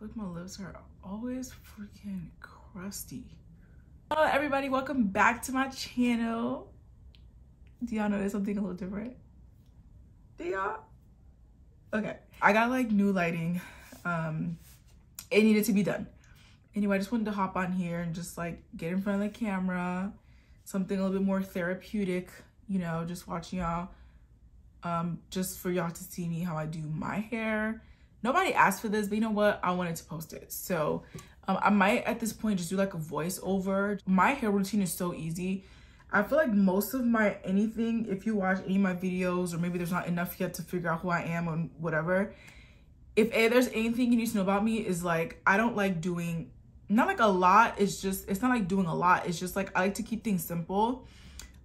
feel like my lips are always freaking crusty. Hello everybody, welcome back to my channel. Do y'all notice something a little different? Do y'all? Okay, I got like new lighting. Um, it needed to be done. Anyway, I just wanted to hop on here and just like get in front of the camera. Something a little bit more therapeutic, you know, just watching y'all. Um, just for y'all to see me how I do my hair nobody asked for this, but you know what? I wanted to post it. So um, I might at this point just do like a voiceover. My hair routine is so easy. I feel like most of my anything, if you watch any of my videos or maybe there's not enough yet to figure out who I am and whatever, if a, there's anything you need to know about me is like, I don't like doing, not like a lot, it's just, it's not like doing a lot. It's just like, I like to keep things simple.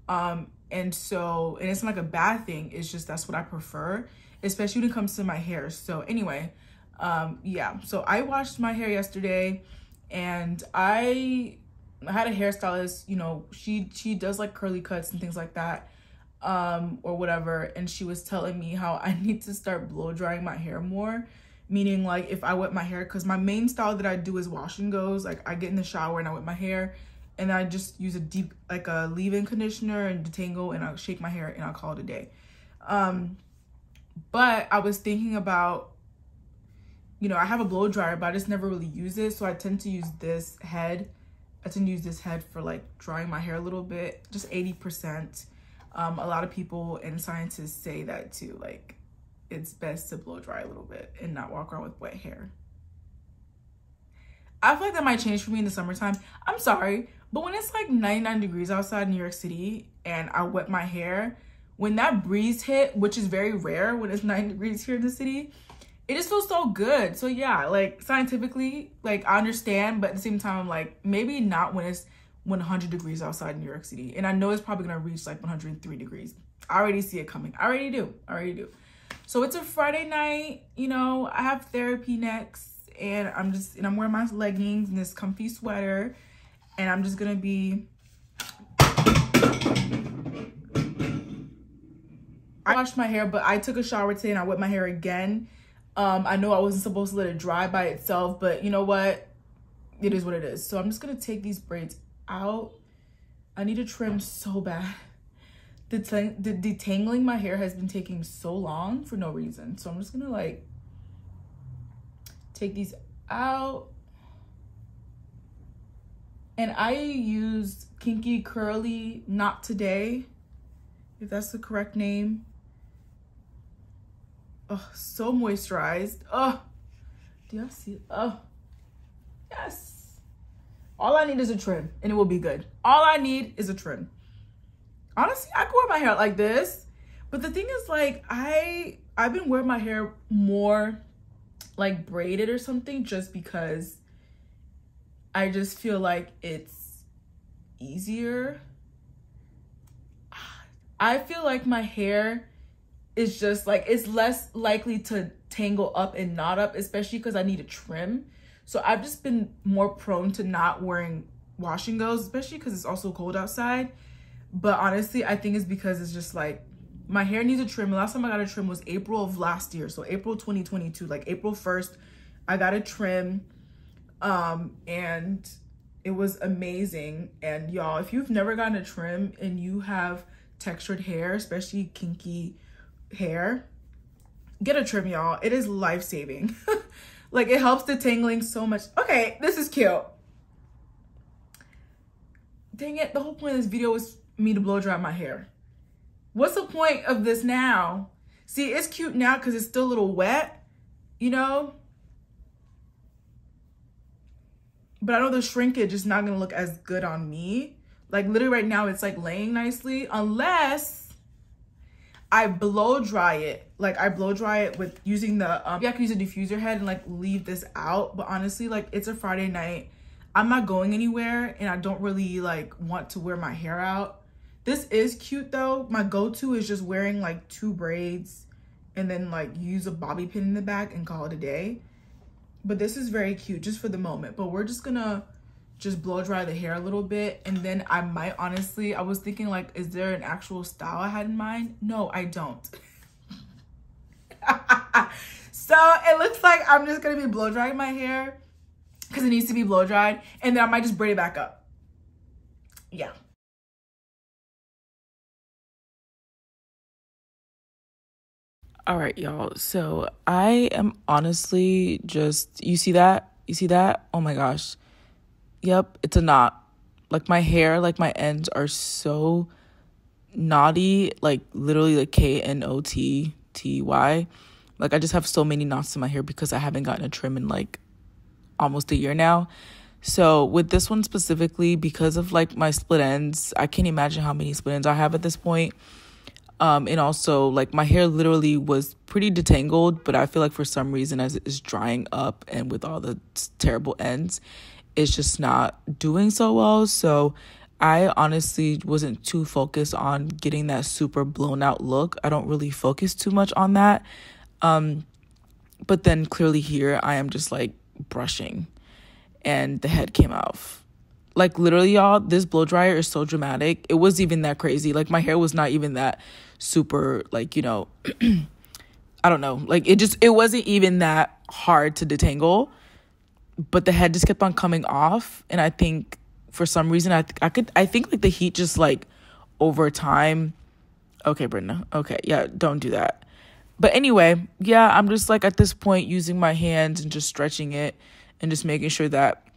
Um, and so, and it's not like a bad thing. It's just, that's what I prefer especially when it comes to my hair. So anyway, um, yeah, so I washed my hair yesterday and I had a hairstylist, you know, she, she does like curly cuts and things like that um, or whatever. And she was telling me how I need to start blow drying my hair more. Meaning like if I wet my hair, cause my main style that I do is wash and goes. Like I get in the shower and I wet my hair and I just use a deep, like a leave-in conditioner and detangle and I'll shake my hair and I'll call it a day. Um, but I was thinking about, you know, I have a blow dryer, but I just never really use it. So I tend to use this head. I tend to use this head for like drying my hair a little bit, just 80%. Um, a lot of people and scientists say that too, like it's best to blow dry a little bit and not walk around with wet hair. I feel like that might change for me in the summertime. I'm sorry, but when it's like 99 degrees outside in New York City and I wet my hair, when that breeze hit, which is very rare when it's nine degrees here in the city, it just feels so good. So yeah, like scientifically, like I understand, but at the same time, I'm like, maybe not when it's 100 degrees outside in New York City. And I know it's probably gonna reach like 103 degrees. I already see it coming. I already do, I already do. So it's a Friday night, you know, I have therapy next and I'm just, and I'm wearing my leggings and this comfy sweater and I'm just gonna be I washed my hair, but I took a shower today and I wet my hair again. Um, I know I wasn't supposed to let it dry by itself, but you know what? It is what it is. So I'm just gonna take these braids out. I need to trim so bad. The, the detangling my hair has been taking so long for no reason. So I'm just gonna like take these out. And I used Kinky Curly Knot Today, if that's the correct name. Oh, so moisturized. Oh, do y'all see? Oh, yes. All I need is a trim and it will be good. All I need is a trim. Honestly, I could wear my hair like this. But the thing is like, I, I've been wearing my hair more like braided or something just because I just feel like it's easier. I feel like my hair it's just like it's less likely to tangle up and knot up, especially because I need a trim. So I've just been more prone to not wearing wash and goes, especially because it's also cold outside. But honestly, I think it's because it's just like my hair needs a trim. The last time I got a trim was April of last year. So April 2022, like April 1st, I got a trim. Um, and it was amazing. And y'all, if you've never gotten a trim and you have textured hair, especially kinky hair, get a trim, y'all. It is life-saving. like, it helps detangling so much. Okay, this is cute. Dang it, the whole point of this video was me to blow dry my hair. What's the point of this now? See, it's cute now because it's still a little wet, you know? But I know the shrinkage is not to look as good on me. Like, literally right now, it's like laying nicely. Unless I blow dry it. Like I blow dry it with using the, um, yeah, I can use a diffuser head and like leave this out. But honestly, like it's a Friday night. I'm not going anywhere and I don't really like want to wear my hair out. This is cute though. My go-to is just wearing like two braids and then like use a bobby pin in the back and call it a day. But this is very cute just for the moment. But we're just gonna just blow dry the hair a little bit and then I might honestly I was thinking like is there an actual style I had in mind no I don't So it looks like I'm just gonna be blow drying my hair because it needs to be blow dried and then I might just braid it back up. Yeah. All right, y'all. So I am honestly just, you see that? You see that? Oh my gosh. Yep, it's a knot. Like my hair, like my ends are so knotty, like literally like K N O T T Y. Like I just have so many knots in my hair because I haven't gotten a trim in like almost a year now. So with this one specifically, because of like my split ends, I can't imagine how many split ends I have at this point. Um, and also like my hair literally was pretty detangled, but I feel like for some reason as it is drying up and with all the terrible ends, it's just not doing so well. So I honestly wasn't too focused on getting that super blown out look. I don't really focus too much on that. Um, but then clearly here I am just like brushing and the head came off. Like literally y'all, this blow dryer is so dramatic. It was even that crazy. Like my hair was not even that super like, you know, I don't know. Like it just it wasn't even that hard to detangle. But the head just kept on coming off and I think for some reason I th- I could I think like the heat just like over time Okay, Brenda. Okay. Yeah, don't do that. But anyway, yeah, I'm just like at this point using my hands and just stretching it and just making sure that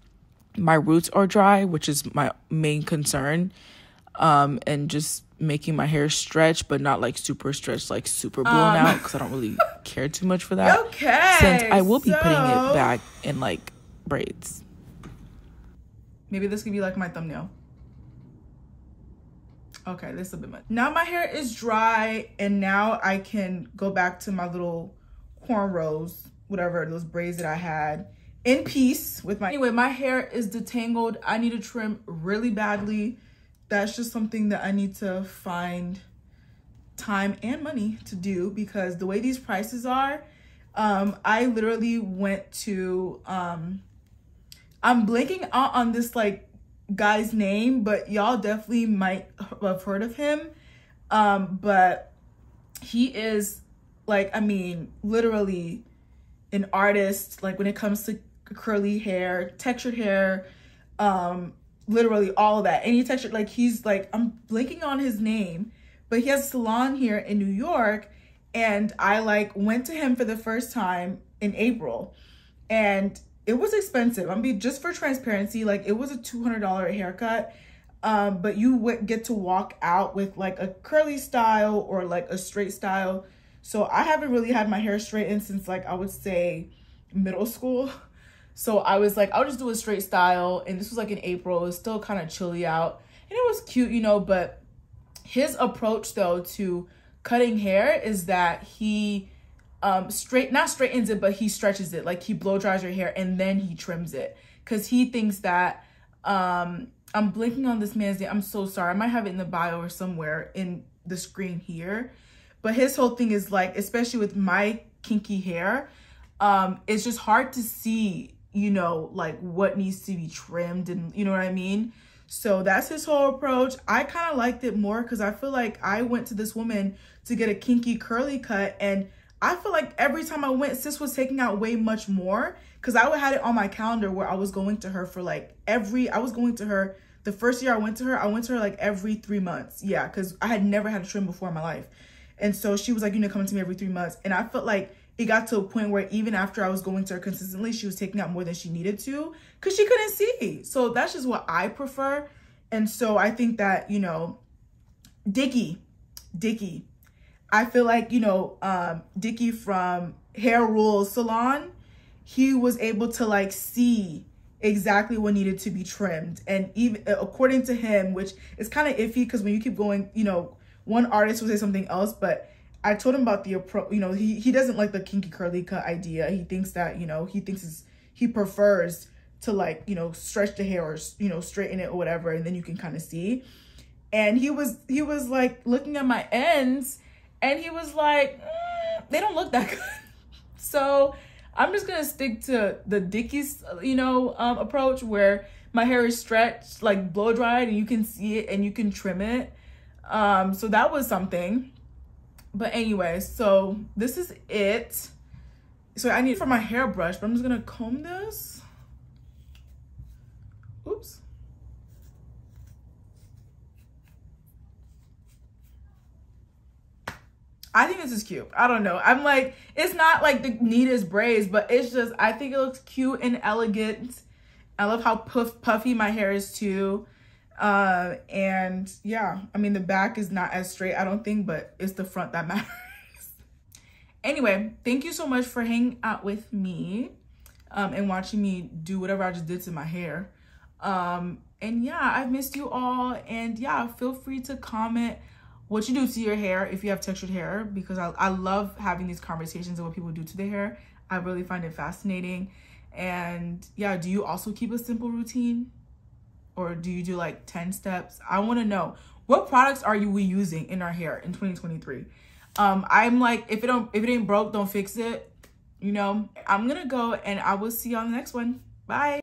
my roots are dry, which is my main concern. Um, and just making my hair stretch, but not like super stretched, like super blown um, out, because I don't really care too much for that. Okay. Since I will be so... putting it back in like braids. Maybe this could be like my thumbnail. Okay, this is a bit much. Now my hair is dry and now I can go back to my little cornrows, whatever, those braids that I had in peace with my, anyway, my hair is detangled. I need to trim really badly. That's just something that I need to find time and money to do because the way these prices are, um, I literally went to, um, I'm blanking out on this like guy's name, but y'all definitely might have heard of him. Um, but he is like, I mean, literally an artist, like when it comes to curly hair, textured hair, um, literally all of that. Any texture, like he's like, I'm blanking on his name, but he has a salon here in New York. And I like went to him for the first time in April. And it was expensive. I'm mean, just for transparency, like it was a $200 haircut. Um, but you would get to walk out with like a curly style or like a straight style. So I haven't really had my hair straightened since like I would say middle school. So I was like, I'll just do a straight style. And this was like in April. It was still kind of chilly out. And it was cute, you know, but his approach though to cutting hair is that he um straight not straightens it but he stretches it. Like he blow dries your hair and then he trims it. Because he thinks that um i'm blinking on this man's name. I'm so sorry. I might have it in the bio or somewhere in the screen here. But his whole thing is like especially with my kinky hair um it's just hard to see you know like what needs to be trimmed and you know what i mean? So that's his whole approach. I kind of liked it more because i feel like i went to this woman to get a kinky curly cut and I feel like every time I went, sis was taking out way much more because I had it on my calendar where I was going to her for like every, I was going to her, the first year I went to her, I went to her like every three months. Yeah, because I had never had a trim before in my life. And so she was like, you know, coming to me every three months. And I felt like it got to a point where even after I was going to her consistently, she was taking out more than she needed to because she couldn't see. So that's just what I prefer. And so I think that, you know, Dickey, Dickey, I feel like, you know, um, Dickey from Hair Rules Salon, he was able to like see exactly what needed to be trimmed. And even according to him, which is kind of iffy because when you keep going, you know, one artist will say something else, but I told him about the approach, you know, he, he doesn't like the kinky curly cut idea. He thinks that, you know, he thinks is he prefers to like, you know, stretch the hair or, you know, straighten it or whatever. And then you can kind of see. And he was, he was like looking at my ends and he was like, mm, they don't look that good. so I'm just gonna stick to the Dickey's, you know, um, approach where my hair is stretched, like blow dried, and you can see it and you can trim it. Um, so that was something. But anyway, so this is it. So I need for my hairbrush, but I'm just gonna comb this. Oops. I think this is cute. I don't know. I'm like, it's not like the neatest braids, but it's just, I think it looks cute and elegant. I love how puff puffy my hair is too. Uh, and yeah, I mean, the back is not as straight, I don't think, but it's the front that matters. anyway, thank you so much for hanging out with me um, and watching me do whatever I just did to my hair. Um, and yeah, I've missed you all. And yeah, feel free to comment what you do to your hair if you have textured hair because I, I love having these conversations of what people do to their hair. I really find it fascinating. And yeah, do you also keep a simple routine? Or do you do like 10 steps? I want to know what products are you we using in our hair in 2023? Um, I'm like, if it don't if it ain't broke, don't fix it. You know, I'm gonna go and I will see you on the next one. Bye.